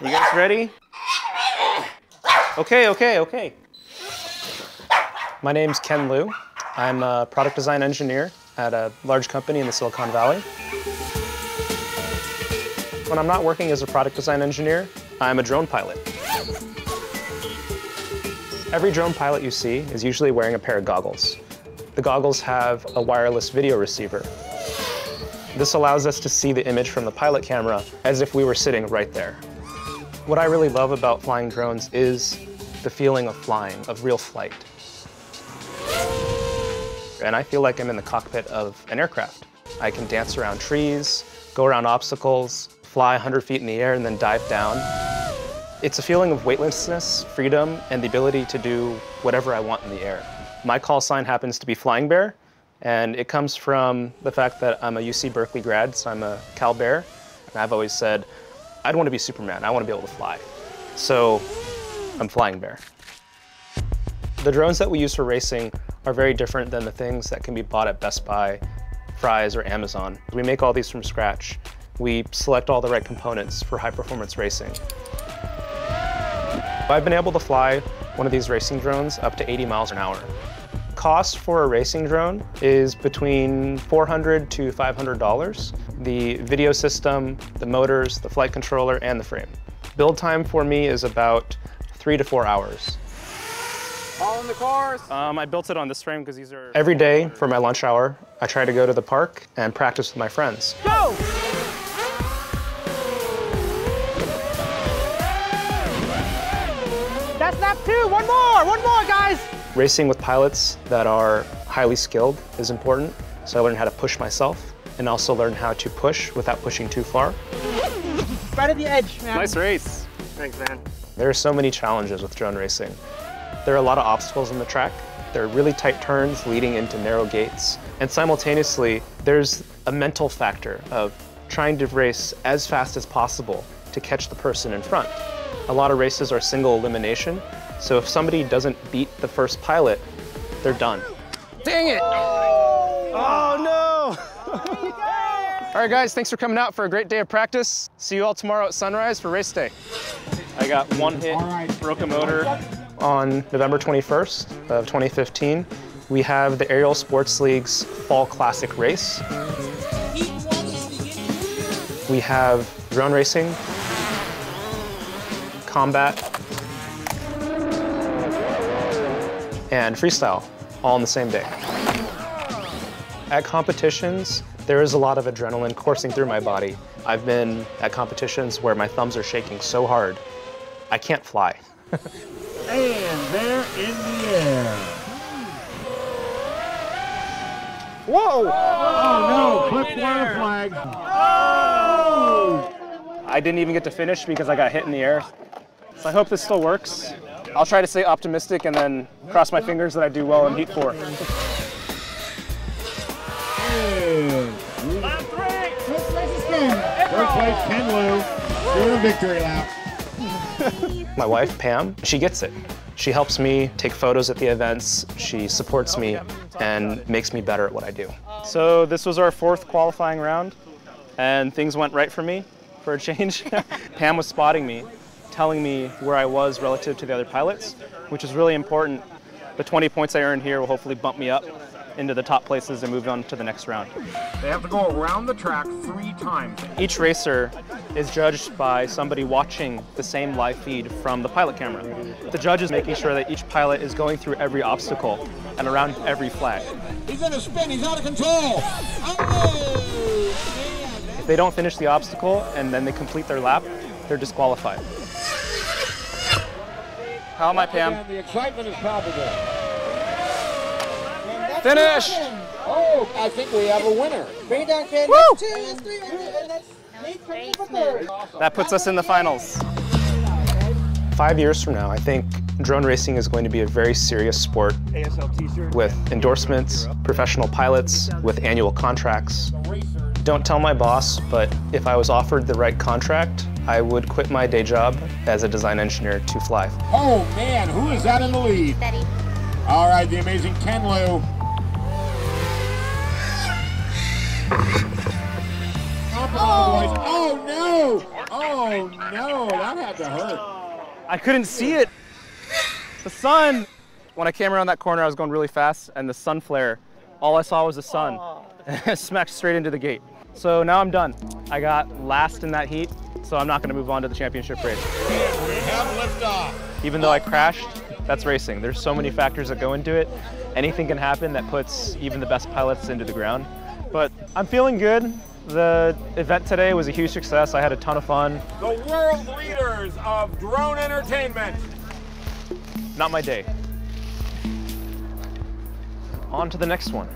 You guys ready? Okay, okay, okay. My name's Ken Liu. I'm a product design engineer at a large company in the Silicon Valley. When I'm not working as a product design engineer, I'm a drone pilot. Every drone pilot you see is usually wearing a pair of goggles. The goggles have a wireless video receiver. This allows us to see the image from the pilot camera as if we were sitting right there. What I really love about flying drones is the feeling of flying, of real flight. And I feel like I'm in the cockpit of an aircraft. I can dance around trees, go around obstacles, fly 100 feet in the air and then dive down. It's a feeling of weightlessness, freedom, and the ability to do whatever I want in the air. My call sign happens to be Flying Bear, and it comes from the fact that I'm a UC Berkeley grad, so I'm a Cal Bear. And I've always said, I'd want to be Superman. I want to be able to fly. So I'm Flying Bear. The drones that we use for racing are very different than the things that can be bought at Best Buy, Fry's, or Amazon. We make all these from scratch. We select all the right components for high performance racing. I've been able to fly one of these racing drones up to 80 miles an hour cost for a racing drone is between 400 to $500. The video system, the motors, the flight controller, and the frame. Build time for me is about three to four hours. All in the cars? Um, I built it on this frame because these are... Every day for my lunch hour, I try to go to the park and practice with my friends. Go! That's lap two, one more, one more, guys! Racing with pilots that are highly skilled is important, so I learned how to push myself and also learn how to push without pushing too far. Right at the edge, man. Nice race. Thanks, man. There are so many challenges with drone racing. There are a lot of obstacles on the track. There are really tight turns leading into narrow gates. And simultaneously, there's a mental factor of trying to race as fast as possible to catch the person in front. A lot of races are single elimination, so if somebody doesn't beat the first pilot, they're done. Dang it! Oh, no! All right, guys, thanks for coming out for a great day of practice. See you all tomorrow at sunrise for race day. I got one hit, broke a motor. On November 21st of 2015, we have the Aerial Sports League's Fall Classic race. We have drone racing, combat, and freestyle all on the same day. At competitions, there is a lot of adrenaline coursing through my body. I've been at competitions where my thumbs are shaking so hard, I can't fly. and they're in the air. Whoa! Oh no, clip one flag. Oh! I didn't even get to finish because I got hit in the air. So I hope this still works. I'll try to stay optimistic and then cross my fingers that I do well in Heat 4. Lap. First place, Ken Liu, doing a victory lap. my wife, Pam, she gets it. She helps me take photos at the events, she supports me, and makes me better at what I do. So this was our fourth qualifying round, and things went right for me for a change. Pam was spotting me telling me where I was relative to the other pilots, which is really important. The 20 points I earned here will hopefully bump me up into the top places and move on to the next round. They have to go around the track three times. Each racer is judged by somebody watching the same live feed from the pilot camera. The judge is making sure that each pilot is going through every obstacle and around every flag. He's in a spin, he's out of control. Oh, if they don't finish the obstacle and then they complete their lap, they're disqualified. How am I, Pam? The excitement is palpable. Finish! Oh, I think we have a winner. Bring it down, Ken. Woo! Two, three, and that's Nate for third. That puts us in the finals. Five years from now, I think drone racing is going to be a very serious sport with endorsements, professional pilots, with annual contracts. Don't tell my boss, but if I was offered the right contract, I would quit my day job as a design engineer to fly. Oh man, who is that in the lead? Betty. All right, the amazing Ken Liu. Oh, oh no! Oh no! That had to hurt. I couldn't see it. The sun. When I came around that corner, I was going really fast, and the sun flare, all I saw was the sun. Smacked straight into the gate. So now I'm done. I got last in that heat, so I'm not going to move on to the championship race. We have liftoff. Even though I crashed, that's racing. There's so many factors that go into it. Anything can happen that puts even the best pilots into the ground. I'm feeling good. The event today was a huge success. I had a ton of fun. The world leaders of drone entertainment. Not my day. On to the next one.